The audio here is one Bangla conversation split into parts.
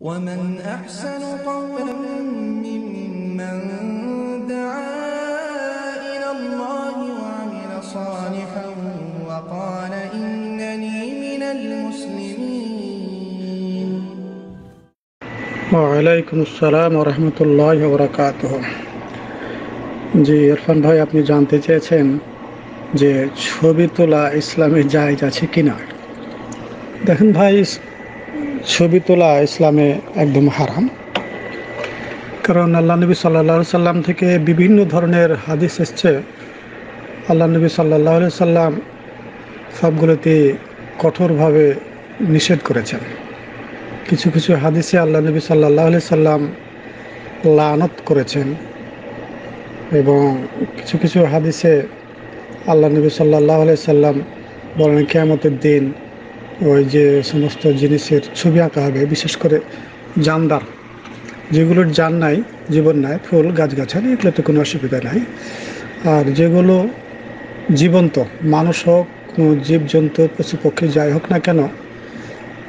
ومن أحسن قولا ممن دعا إلى الله وعمل صالحا وقال إنني من المسلمين ওয়ালাইকুম আসসালাম রহমতুল্লাহ বরকাত জি ইরফান ভাই আপনি জানতে চেয়েছেন যে ছবি তোলা ইসলামে জায়জ আছে কিনা দেখেন ভাই ছবি তোলা ইসলামে একদম হারাম। কারণ আল্লাহ নবী সাল্লাহ সাল্লাম থেকে বিভিন্ন ধরনের হাদিস এসছে। আল্লাহ নবী সাল্লাহ সাল্লাম সবগুলোতে কঠোরভাবে নিষেধ করেছেন। কিছু কিছু হাদিসে আল্লাহ নবী সাল্লাহ সাল্লাম লানত করেছেন এবং কিছু কিছু হাদিসে আল্লাহ নবী সাল্লাহ সাল্লাম বলেন, কেয়ামতের দিন ওই যে সমস্ত জিনিসের ছবি আঁকা হবে, বিশেষ করে জানদার। যেগুলোর জান নাই, জীবন নাই, ফুল, গাছগাছালি এগুলোতে কোনো অসুবিধা নাই। আর যেগুলো জীবন্ত, মানুষ হোক, কোনো জীবজন্তু পশু পক্ষী যাই হোক না কেন,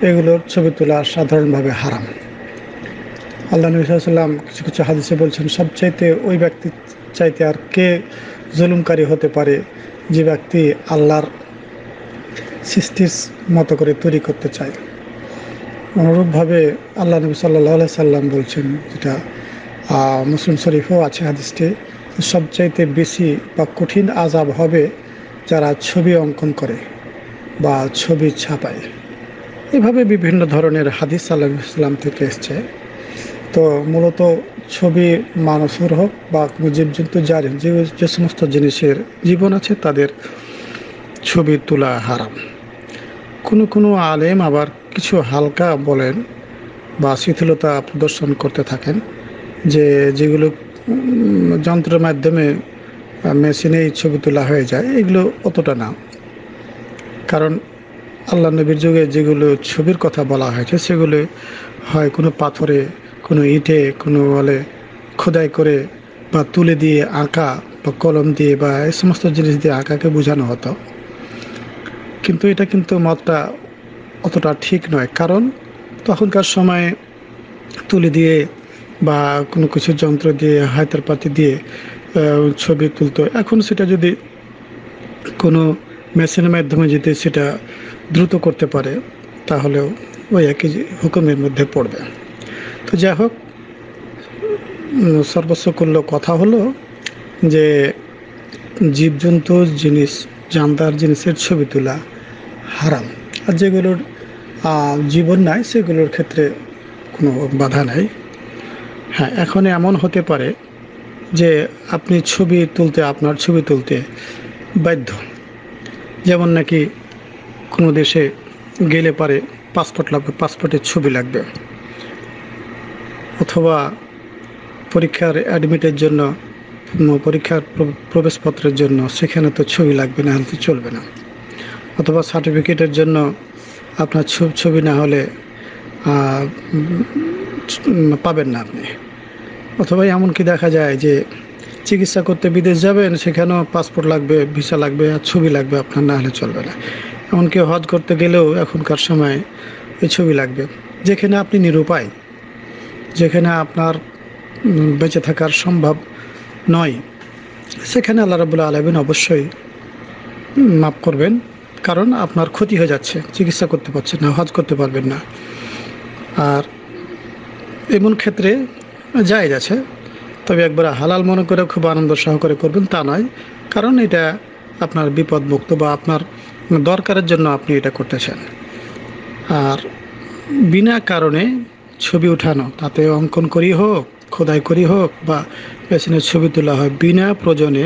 এগুলোর ছবি তোলা সাধারণভাবে হারাম। আল্লাহ নবী সাল্লাম কিছু কিছু হাদিসে বলছেন, সবচাইতে ওই ব্যক্তি চাইতে আর কে জুলুমকারী হতে পারে যে ব্যক্তি আল্লাহর সৃষ্টির মতো করে তৈরি করতে চায়। অনুরূপভাবে আল্লাহ নবী সাল্লাহ সাল্লাম বলছেন যেটা মুসলিম শরীফও আছে হাদিসটি, সবচাইতে বেশি বা কঠিন আজাব হবে যারা ছবি অঙ্কন করে বা ছবি ছাপায়। এভাবে বিভিন্ন ধরনের হাদিস আল্লাহ ইসলাম থেকে এসছে। তো মূলত ছবি মানুষের হোক বা জীবজন্তু যার যে সমস্ত জিনিসের জীবন আছে তাদের ছবি তোলা হারাম। কোনো কোনো আলেম আবার কিছু হালকা বলেন বা শিথিলতা প্রদর্শন করতে থাকেন যে যেগুলো যন্ত্রের মাধ্যমে মেশিনেই ছবি তোলা হয়ে যায়, এগুলো অতটা না। কারণ আল্লাহ নবীর যুগে যেগুলো ছবির কথা বলা হয়েছে, সেগুলো হয় কোনো পাথরে, কোনো ইটে, কোনো বলে খোদাই করে বা তুলে দিয়ে আঁকা বা কলম দিয়ে বা এই সমস্ত জিনিস দিয়ে আঁকাকে বোঝানো হতো। কিন্তু এটা কিন্তু মতটা অতটা ঠিক নয়। কারণ তখনকার সময়ে তুলে দিয়ে বা কোনো কিছু যন্ত্র দিয়ে হায়তার পাতি দিয়ে ছবি তুলতো। এখন সেটা যদি কোনো মেশিনের মাধ্যমে যদি সেটা দ্রুত করতে পারে, তাহলেও ওই একই হুকুমের মধ্যে পড়বে। তো যাই হোক সর্বস্ব করল কথা হলো যে জীবজন্তু, জিনিস জানদার জিনিসের ছবি তোলা হারাম। আর যেগুলোর জীবন নাই, সেগুলোর ক্ষেত্রে কোনো বাধা নাই। হ্যাঁ এখন এমন হতে পারে যে আপনি ছবি তুলতে, আপনার ছবি তুলতে বাধ্য। যেমন নাকি কোনো দেশে গেলে পারে পাসপোর্ট লাগবে, পাসপোর্টের ছবি লাগবে। অথবা পরীক্ষার অ্যাডমিটের জন্য, পরীক্ষার প্রবেশপত্রের জন্য, সেখানে তো ছবি লাগবে, না হলে চলবে না। অথবা সার্টিফিকেটের জন্য আপনার ছবি না হলে পাবেন না আপনি। অথবা এমনকি দেখা যায় যে চিকিৎসা করতে বিদেশ যাবেন, সেখানেও পাসপোর্ট লাগবে ভিসা লাগবে আর ছবি লাগবে, আপনার না হলে চলবে না। এমনকি হজ করতে গেলেও এখনকার সময় ওই ছবি লাগবে। যেখানে আপনি নিরুপায়, যেখানে আপনার বেঁচে থাকার সম্ভব নয়, সেখানে আল্লাহ রাবুল্লাহ আলমিন অবশ্যই মাফ করবেন। কারণ আপনার ক্ষতি হয়ে যাচ্ছে, চিকিৎসা করতে পারছেন না, হজ করতে পারবেন না। আর এমন ক্ষেত্রে জায়েজ আছে, তবে একবার হালাল মনে করে খুব আনন্দ সহকারে করবেন তা নয়, কারণ এটা আপনার বিপদ মুক্ত বা আপনার দরকারের জন্য আপনি এটা করতেছেন। আর বিনা কারণে ছবি উঠানো, তাতে অঙ্কন করি হোক, খোদাই করি হোক, বা পেছনের ছবি তোলা হয়, বিনা প্রয়োজনে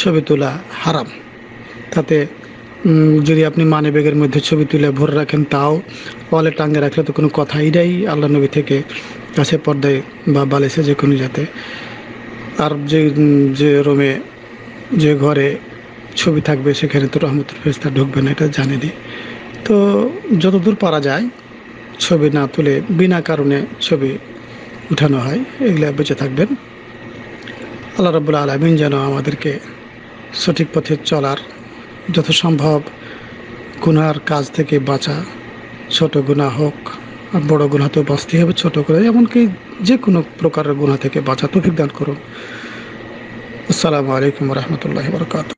ছবি তোলা হারাম। তাতে যদি আপনি মানে ব্যাগের মধ্যে ছবি তুলে ভরে রাখেন, তাও ওয়ালে টাঙ্গে রাখলে তো কোনো কথাই এটাই আল্লাহ নবী থেকে। কাছে পর্দায় বা বালিশে যে কোনো যাতে আর যে যে রুমে, যে ঘরে ছবি থাকবে, সেখানে তো রহমতুল ফেস্তা ঢুকবে না, এটা জানেনি তো যতদূর পারা যায়, ছবি না তুলে বিনা কারণে ছবি উঠানো হয়, এগুলো বেঁচে থাকবেন। আল্লাহ রবুল্লা আলমিন যেন আমাদেরকে সঠিক পথে চলার যত সম্ভব গুনার কাজ থেকে বাঁচা, ছোট গুণা হোক আর বড় তো বাঁচতেই হবে ছোট করে, এমনকি যে কোনো প্রকারের গুণা থেকে বাঁচা তৌফিক দান করুন। আসসালামু আলাইকুম রহমতুল্লাহ বরকাত